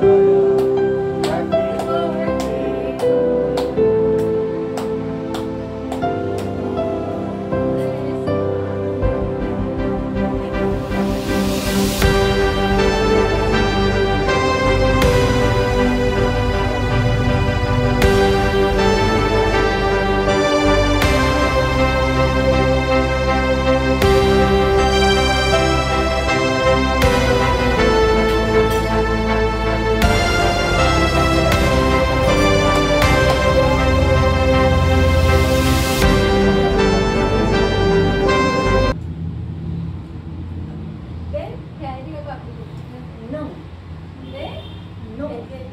Hallelujah. não. Né? Não. É